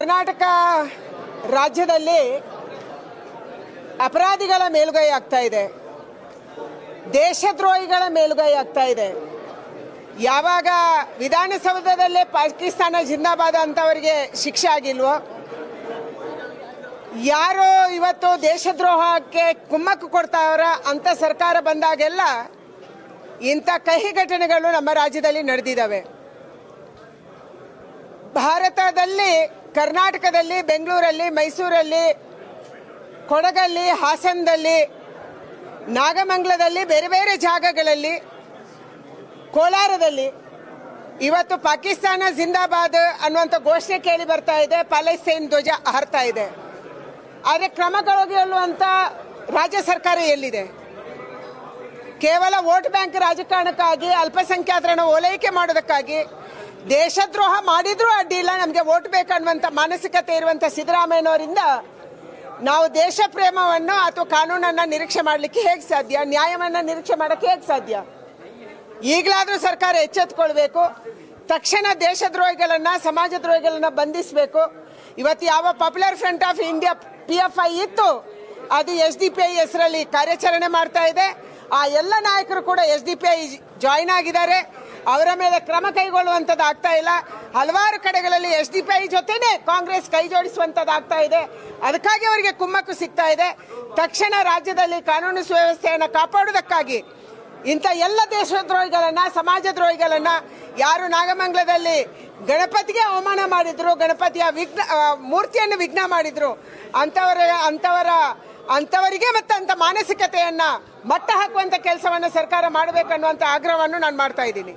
ಕರ್ನಾಟಕ ರಾಜ್ಯದಲ್ಲಿ ಅಪರಾಧಿಗಳ ಮೇಲುಗೈ ಆಗ್ತಾ ಇದೆ. ದೇಶದ್ರೋಹಿಗಳ ಮೇಲುಗೈ ಆಗ್ತಾ ಇದೆ. ಯಾವಾಗ ವಿಧಾನಸೌಧದಲ್ಲೇ ಪಾಕಿಸ್ತಾನ ಜಿಂದಾಬಾದ್ ಅಂತವರಿಗೆ ಶಿಕ್ಷೆ ಆಗಿಲ್ವೋ? ಯಾರು ಇವತ್ತು ದೇಶದ್ರೋಹಕ್ಕೆ ಕುಮ್ಮಕ್ಕು ಕೊಡ್ತಾವ್ರ ಅಂತ ಸರ್ಕಾರ ಬಂದಾಗೆಲ್ಲ ಇಂಥ ಕಹಿ ಘಟನೆಗಳು ನಮ್ಮ ರಾಜ್ಯದಲ್ಲಿ ನಡೆದಿದ್ದಾವೆ. ಭಾರತದಲ್ಲಿ, ಕರ್ನಾಟಕದಲ್ಲಿ, ಬೆಂಗಳೂರಲ್ಲಿ, ಮೈಸೂರಲ್ಲಿ, ಕೊಡಗಲ್ಲಿ, ಹಾಸನದಲ್ಲಿ, ನಾಗಮಂಗಲದಲ್ಲಿ ಬೇರೆ ಬೇರೆ ಜಾಗಗಳಲ್ಲಿ, ಕೋಲಾರದಲ್ಲಿ ಇವತ್ತು ಪಾಕಿಸ್ತಾನ ಜಿಂದಾಬಾದ್ ಅನ್ನುವಂಥ ಘೋಷಣೆ ಕೇಳಿ ಬರ್ತಾ ಇದೆ ಪ್ಯಾಲೆಸ್ತೈನ್ ಧ್ವಜ ಹರ್ತಾ ಇದೆ. ಆದರೆ ಕ್ರಮಗಳಿಗೆಲ್ಲುವಂಥ ರಾಜ್ಯ ಸರ್ಕಾರ ಎಲ್ಲಿದೆ? ಕೇವಲ ವೋಟ್ ಬ್ಯಾಂಕ್ ರಾಜಕಾರಣಕ್ಕಾಗಿ, ಅಲ್ಪಸಂಖ್ಯಾತರನ್ನು ಓಲೈಕೆ ಮಾಡೋದಕ್ಕಾಗಿ ದೇಶದ್ರೋಹ ಮಾಡಿದ್ರೂ ಅಡ್ಡಿ ಇಲ್ಲ. ನಮಗೆ ವೋಟ್ ಬೇಕನ್ನುವಂಥ ಮಾನಸಿಕತೆ ಇರುವಂಥ ಸಿದ್ದರಾಮಯ್ಯನವರಿಂದ ನಾವು ದೇಶ ಪ್ರೇಮವನ್ನು ಅಥವಾ ಕಾನೂನನ್ನು ನಿರೀಕ್ಷೆ ಮಾಡಲಿಕ್ಕೆ ಹೇಗೆ ಸಾಧ್ಯ? ನ್ಯಾಯವನ್ನು ನಿರೀಕ್ಷೆ ಮಾಡೋಕ್ಕೆ ಹೇಗೆ ಸಾಧ್ಯ? ಈಗಲಾದರೂ ಸರ್ಕಾರ ಎಚ್ಚೆತ್ಕೊಳ್ಬೇಕು. ತಕ್ಷಣ ದೇಶದ್ರೋಹಿಗಳನ್ನ, ಸಮಾಜದ್ರೋಹಿಗಳನ್ನು ಬಂಧಿಸಬೇಕು. ಇವತ್ತು ಯಾವ popular front of India P F I ಇತ್ತು, ಅದು ಎಸ್ ಡಿ ಪಿ ಐ ಹೆಸರಲ್ಲಿ ಕಾರ್ಯಾಚರಣೆ ಮಾಡ್ತಾ ಇದೆ. ಆ ಎಲ್ಲ ನಾಯಕರು ಕೂಡ S D P I join ಆಗಿದ್ದಾರೆ. ಅವರ ಮೇಲೆ ಕ್ರಮ ಕೈಗೊಳ್ಳುವಂಥದ್ದು ಆಗ್ತಾ ಇಲ್ಲ. ಹಲವಾರು ಕಡೆಗಳಲ್ಲಿ ಎಸ್ ಡಿ ಪಿ ಐ ಜೊತೆನೇ ಕಾಂಗ್ರೆಸ್ ಕೈ ಜೋಡಿಸುವಂಥದ್ದು ಆಗ್ತಾ ಇದೆ. ಅದಕ್ಕಾಗಿ ಅವರಿಗೆ ಕುಮ್ಮಕ್ಕು ಸಿಗ್ತಾ ಇದೆ. ತಕ್ಷಣ ರಾಜ್ಯದಲ್ಲಿ ಕಾನೂನು ಸುವ್ಯವಸ್ಥೆಯನ್ನು ಕಾಪಾಡುವುದಕ್ಕಾಗಿ ಇಂಥ ಎಲ್ಲ ದೇಶದ್ರೋಹಿಗಳನ್ನು, ಸಮಾಜ ದ್ರೋಹಿಗಳನ್ನು ಯಾರು ನಾಗಮಂಗಲದಲ್ಲಿ ಗಣಪತಿಗೆ ಅವಮಾನ ಮಾಡಿದ್ರು, ಗಣಪತಿಯ ವಿಘ್ನ ಮೂರ್ತಿಯನ್ನು ವಿಘ್ನ ಮಾಡಿದ್ರು ಅಂಥವರ ಅಂತವರ ಅಂತವರಿಗೆ ಮತ್ತೆ ಅಂತ ಮಾನಸಿಕತೆಯನ್ನ ಮಟ್ಟ ಹಾಕುವಂತ ಕೆಲಸವನ್ನ ಸರ್ಕಾರ ಮಾಡಬೇಕನ್ನುವಂತ ಆಗ್ರಹವನ್ನು ನಾನು ಮಾಡ್ತಾ ಇದ್ದೀನಿ.